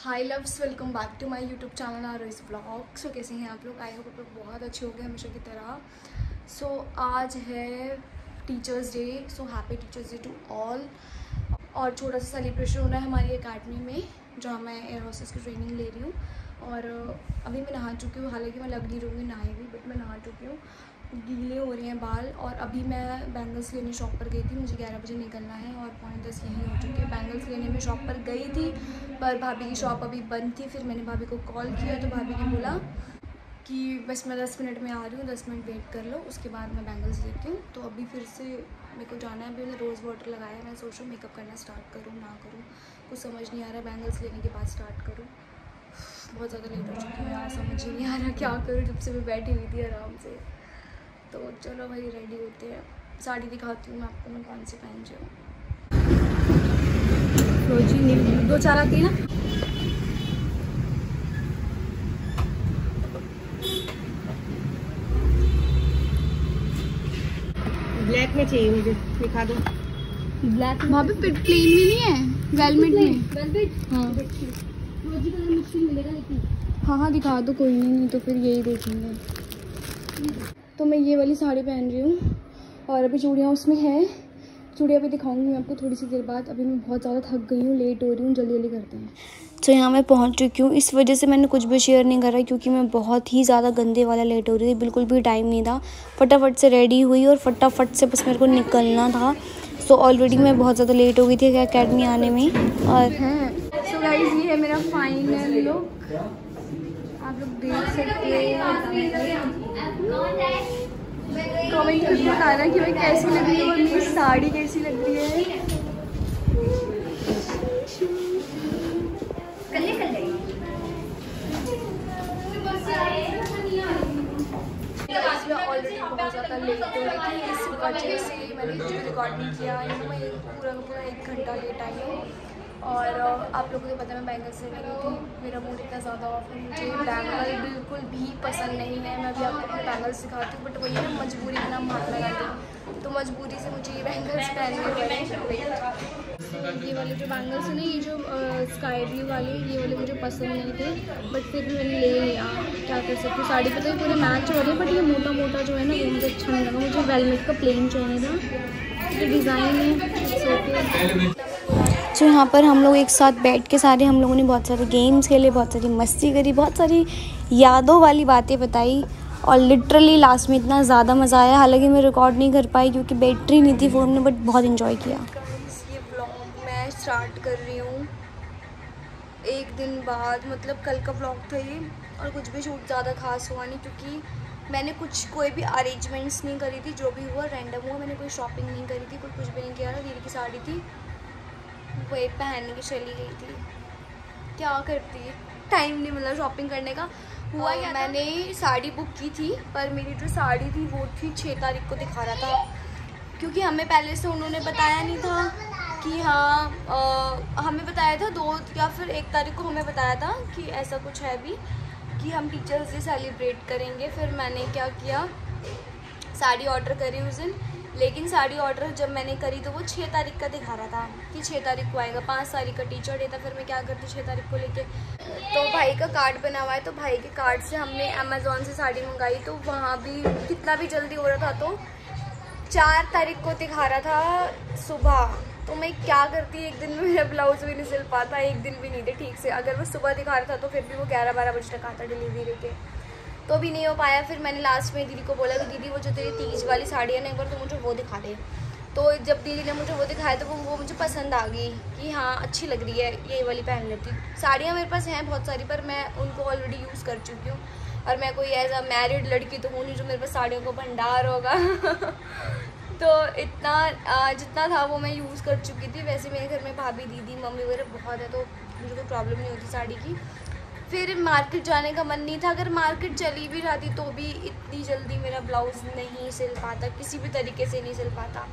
Hi loves welcome back to my YouTube channel are इस blog so कैसे हैं आप लोग? आई होप आप लोग बहुत अच्छे हो गए हमेशा की तरह. सो so, आज है teachers day so happy teachers day to all और छोटा सा सेलिब्रेशन हो रहा है हमारी अकेडमी में जहाँ मैं एयर हॉस्टेस की ट्रेनिंग ले रही हूँ. और अभी मैं नहा चुकी हूँ. हालाँकि मैं लग नहीं रहूँगी नहाई हुई बट मैं नहा चुकी हूँ. गीले हो रहे हैं बाल और अभी मैं बैंगल्स लेने शॉप पर गई थी, मुझे ग्यारह बजे निकलना है और पौने दस यहीं हो चुके हैं। बैंगल्स लेने में शॉप पर गई थी, पर भाभी की शॉप अभी बंद थी, फिर मैंने भाभी को कॉल किया तो भाभी ने बोला कि बस मैं दस मिनट में आ रही हूँ, दस मिनट वेट कर लो, उसके बाद मैं बैंगल्स लेती हूँ। तो अभी फिर से मेरे को जाना है, अभी मैंने रोज़ वाटर लगाया, मैं सोच रहा मेकअप करना स्टार्ट करूँ, ना करूँ। कुछ समझ नहीं आ रहा, बैंगल्स लेने के बाद स्टार्ट करूँ। बहुत ज़्यादा लेट हो चुकी हूँ यार, समझ ही नहीं आ रहा क्या करूँ, जब से मैं बैठी हुई थी आराम से। तो चलो भाई रेडी होते हैं। साड़ी दिखाती हूँ मैं आपको मैं कौन सी पहन रही हूँ। दो चार आती ना? ब्लैक में चाहिए मुझे दिखा दो। ब्लैक वहाँ पे प्लेन में नहीं है वेलवेट में। वेलवेट हाँ। हाँ हाँ दिखा दो कोई नहीं नहीं तो फिर यही देखेंगे। तो मैं ये वाली साड़ी पहन रही हूँ और अभी चूड़ियाँ उसमें हैं। चूड़ियाँ भी दिखाऊँगी मैं आपको थोड़ी सी देर बाद। अभी मैं बहुत ज़्यादा थक गई हूँ लेट हो रही हूँ जल्दी जल्दी करते हैं। तो यहाँ मैं पहुँच चुकी हूँ। इस वजह से मैंने कुछ भी शेयर नहीं करा क्योंकि मैं बहुत ही ज़्यादा गंदे वाला लेट हो रही थी। बिल्कुल भी टाइम नहीं था। फटाफट से रेडी हुई और फटाफट से बस मेरे को निकलना था। सो ऑलरेडी मैं बहुत ज़्यादा लेट हो गई थी अकेडमी आने में। और हैं। सो गाइज़ ये है मेरा फाइनल लुक आप लोग देख सकते हैं। कमेंट करके बताना कि मैं कैसी लग रही हूँ और मेरी साड़ी कैसी लग रही है? रही थी, इस वजह से मैंने वीडियो रिकॉर्ड नहीं किया। मैं पूरा पूरा एक घंटा लेट आई हूँ। और आप लोगों को पता है मैं बैंगल से थी मेरा मूड इतना ज़्यादा ऑफ़ है मुझे बैंगल बिल्कुल भी पसंद नहीं है। मैं अभी आपको बैंगल सिखाती हूँ बट वही है मजबूरी का नाम हाथ लगाती तो मजबूरी से मुझे ये बैंगल्स पहनने ये वाले जो बैंगल्स हैं ना ये जो स्काई ब्लू वाले ये वाले मुझे पसंद नहीं थे बट फिर भी मैंने ले लिया। क्या कर सकती हूँ? साड़ी पे तो पूरे मैच हो रहे हैं बट ये मोटा मोटा जो है ना वो मुझे अच्छा नहीं लगा। मुझे वेलवेट का प्लेन चाहिए था। जो डिज़ाइन है तो यहाँ पर हम लोग एक साथ बैठ के सारे हम लोगों ने बहुत सारे गेम्स खेले, बहुत सारी मस्ती करी, बहुत सारी यादों वाली बातें बताई और लिटरली लास्ट में इतना ज़्यादा मज़ा आया। हालाँकि मैं रिकॉर्ड नहीं कर पाई क्योंकि बैटरी नहीं थी फ़ोन में बट बहुत इन्जॉय किया। ये ब्लॉग मैं स्टार्ट कर रही हूँ। एक दिन बाद मतलब कल का ब्लॉग था ये और कुछ भी शूट ज़्यादा खास हुआ नहीं क्योंकि मैंने कुछ, कोई भी अरेंजमेंट्स नहीं करी थी। जो भी हुआ रैंडम हुआ, मैंने कोई शॉपिंग नहीं करी थी, कोई कुछ भी नहीं किया था दीदी की साड़ी थी। वही पहन के चली गई थी। क्या करती? है टाइम नहीं मिला शॉपिंग करने का। हुआ क्या मैंने साड़ी बुक की थी पर मेरी जो साड़ी थी वो थी छः तारीख को दिखा रहा था। क्योंकि हमें पहले से उन्होंने बताया नहीं था कि हाँ आ, हमें बताया था दो या फिर एक तारीख को हमें बताया था कि ऐसा कुछ है भी कि हम टीचर्स डे सेलिब्रेट करेंगे। फिर मैंने क्या किया? साड़ी ऑर्डर करी उस दिन। लेकिन साड़ी ऑर्डर जब मैंने करी तो वो छः तारीख का दिखा रहा था कि छः तारीख को आएगा, पाँच तारीख का टीचर डे था, फिर मैं क्या करती छः तारीख को लेके? तो भाई का कार्ड बना हुआ है तो भाई के कार्ड से हमने अमेज़ोन से साड़ी मंगाई तो वहाँ भी कितना भी जल्दी हो रहा था तो चार तारीख को दिखा रहा था सुबह। तो मैं क्या करती, एक दिन में मेरा ब्लाउज भी नहीं सिल पाता, एक दिन भी नहीं थे ठीक से। अगर वो सुबह दिखा रहा था तो फिर भी वो ग्यारह बारह बजे तक आता डिलीवरी लेके तो भी नहीं हो पाया। फिर मैंने लास्ट में दीदी को बोला कि दीदी, वो जो तेरी तीज वाली साड़ी है ना, एक बार तो मुझे वो दिखा दे। तो जब दीदी ने मुझे वो दिखाया तो वो वो मुझे पसंद आ गई कि हाँ अच्छी लग रही है ये वाली पहन लेती। साड़ियाँ मेरे पास हैं बहुत सारी, पर मैं उनको ऑलरेडी यूज़ कर चुकी हूँ। और मैं कोई एज अ मैरिड लड़की तो हूँ नहीं जो मेरे पास साड़ियों को भंडार होगा। तो इतना जितना था वो मैं यूज़ कर चुकी थी। वैसे मेरे घर में भाभी, दीदी, मम्मी वगैरह बहुत है तो मुझे कोई प्रॉब्लम नहीं होती साड़ी की। फिर मार्केट जाने का मन नहीं था। अगर मार्केट चली भी जाती तो भी इतनी जल्दी मेरा ब्लाउज़ नहीं सिल पाता किसी भी तरीके से नहीं सिल पाता।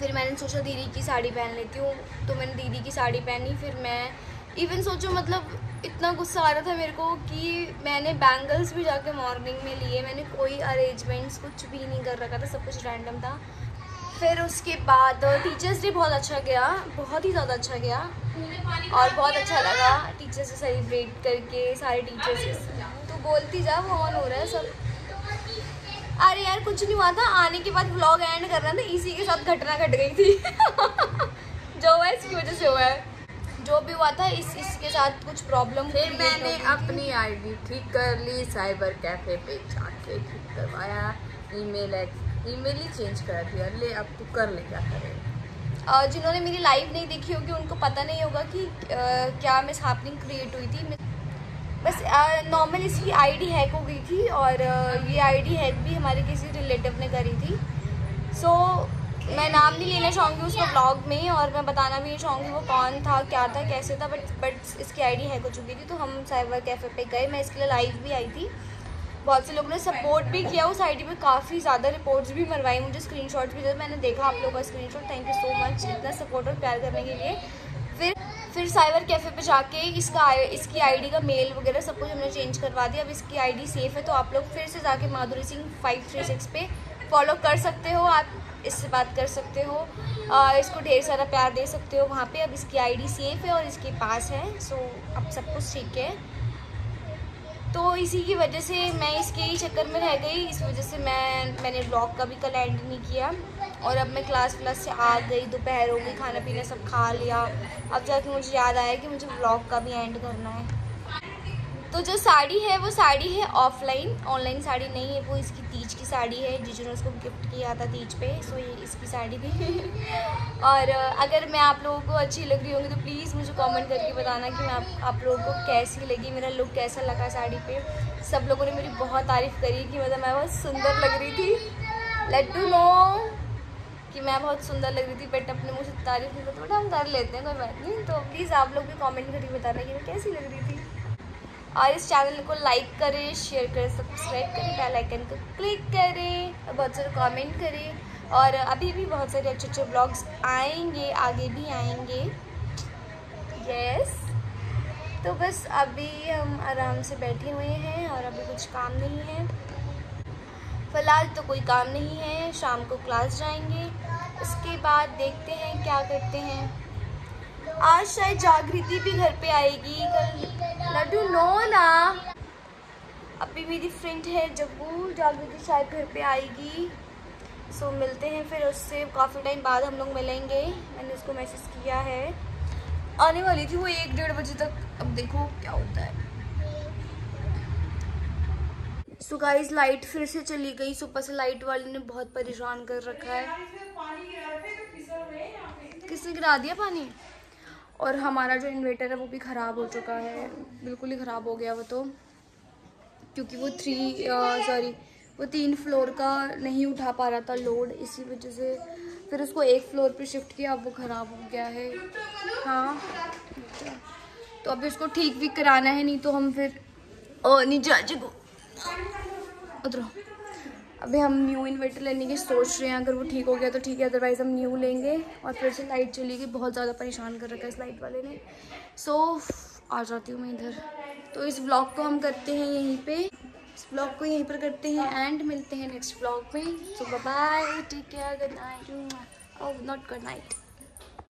फिर मैंने सोचा दीदी की साड़ी पहन लेती हूँ। तो मैंने दीदी की साड़ी पहनी। फिर मैं इवन सोचो मतलब इतना गुस्सा आ रहा था मेरे को कि मैंने बैंगल्स भी जाके मॉर्निंग में लिए। मैंने कोई अरेंजमेंट्स कुछ भी नहीं कर रखा था सब कुछ रैंडम था। फिर उसके बाद टीचर्स डे बहुत अच्छा गया बहुत ही ज़्यादा अच्छा गया। और बहुत अच्छा लगा। अच्छे से सेलिब्रेट करके सारे टीचर्स से। तो बोलती जा वो ऑन हो रहा है सब। अरे यार कुछ नहीं हुआ था। आने के बाद ब्लॉग एंड करना था इसी के साथ घटना घट गई थी। जो हुआ है इसकी वजह से हुआ है। जो भी हुआ था इस इसके साथ कुछ प्रॉब्लम फिर मैंने अपनी आईडी ठीक कर ली साइबर कैफ़े पे जाके ठीक करवाया। ईमेल ईमेल ही चेंज कर दिया। ले अब तू कर ले क्या करे जिन्होंने मेरी लाइव नहीं देखी होगी उनको पता नहीं होगा कि क्या मिस हैपनिंग क्रिएट हुई थी। बस नॉर्मल इसकी आईडी हैक हो गई थी और ये आईडी हैक भी हमारे किसी रिलेटिव ने करी थी। सो so, मैं नाम नहीं लेना चाहूँगी उसको ब्लॉग में और मैं बताना भी नहीं चाहूँगी वो कौन था क्या था कैसे था बट बट इसकी आईडी हैक हो चुकी थी तो हम साइबर कैफ़े पे गए। मैं इसके लिए लाइव भी आई थी। बहुत से लोगों ने सपोर्ट भी किया उस आईडी पे काफ़ी ज़्यादा रिपोर्ट्स भी मरवाई मुझे स्क्रीनशॉट्स भी दिए मैंने देखा आप लोगों का screenshot thank you so much इतना सपोर्ट और प्यार करने के लिए। फिर फिर साइबर कैफ़े पे जाके इसका इसकी आईडी का मेल वगैरह सब कुछ हमने चेंज करवा दिया। अब इसकी आईडी सेफ़ है तो आप लोग फिर से जाके Madhuri Singh five three six पे फॉलो कर सकते हो आप इससे बात कर सकते हो आ, इसको ढेर सारा प्यार दे सकते हो। वहाँ पे अब इसकी आईडी सेफ़ है और इसके पास है सो अब सब कुछ ठीक है। तो इसी की वजह से मैं इसके ही चक्कर में रह गई। इस वजह से मैं, मैंने ब्लॉग का भी कल एंड नहीं किया। और अब मैं क्लास व्लास से आ गई, दोपहर हो गई, खाना पीना सब खा लिया। अब जाके मुझे याद आया कि मुझे ब्लॉग का भी एंड करना है। तो जो साड़ी है वो साड़ी है ऑफलाइन ऑनलाइन साड़ी नहीं है वो इसकी तीज की साड़ी है जीजू ने उसको गिफ्ट किया था तीज पे सो ये इसकी साड़ी थी और अगर मैं आप लोगों को अच्छी लग रही होंगी तो प्लीज़ मुझे कमेंट करके बताना कि मैं आप, आप लोगों को कैसी लगी मेरा लुक कैसा लगा साड़ी पे। सब लोगों ने मेरी बहुत तारीफ़ करी कि मतलब मैं बहुत सुंदर लग रही थी। टू नो कि मैं बहुत सुंदर लग रही थी बट अपने मुझे तारीफ़ नहीं पता बट हम कर लेते हैं कोई बात नहीं। तो प्लीज़ आप लोग भी कमेंट करके बताना कि मैं कैसी लग रही थी। और इस चैनल को लाइक करें शेयर करें सब्सक्राइब करें बेल आइकन को क्लिक करें, बहुत सारे कमेंट करें। और अभी भी बहुत सारे अच्छे अच्छे ब्लॉग्स आएँगे, आगे भी आएँगे। यस तो बस अभी हम आराम से बैठे हुए हैं और अभी कुछ काम नहीं है। फ़िलहाल तो कोई काम नहीं है, शाम को क्लास जाएँगे। उसके बाद देखते हैं क्या करते हैं। आज शायद जागृति भी घर पे आएगी। कल लड्डू नो ना। अभी मेरी फ्रेंड है जग्गू जागृति शायद घर पे आएगी। सो मिलते हैं फिर उससे काफ़ी टाइम बाद हम लोग मिलेंगे। मैंने उसको मैसेज किया है। आने वाली थी वो एक डेढ़ बजे तक। अब देखो क्या होता है। सो गाइस लाइट फिर से चली गई। सुबह से लाइट वाले ने बहुत परेशान कर रखा है। किसने गिरा दिया पानी? और हमारा जो इन्वेटर है वो भी ख़राब हो चुका है। बिल्कुल ही ख़राब हो गया वो तो। क्योंकि वो थ्री सॉरी वो तीन फ्लोर का नहीं उठा पा रहा था लोड इसी वजह से फिर उसको एक फ्लोर पे शिफ्ट किया, अब वो ख़राब हो गया है। हाँ। तो अभी उसको ठीक भी कराना है, नहीं तो हम फिर नीचे को उतरो अभी हम न्यू इन्वर्टर लेने की सोच रहे हैं। अगर वो ठीक हो गया तो ठीक है अदरवाइज़ हम न्यू लेंगे। और फिर से लाइट चली गई बहुत ज़्यादा परेशान कर रखा है इस लाइट वाले ने। सो so, आ जाती हूँ मैं इधर। तो इस ब्लॉग को हम करते हैं यहीं पे। इस ब्लॉग को यहीं पर करते हैं एंड मिलते हैं नेक्स्ट ब्लॉग में। So bye take care good night not good night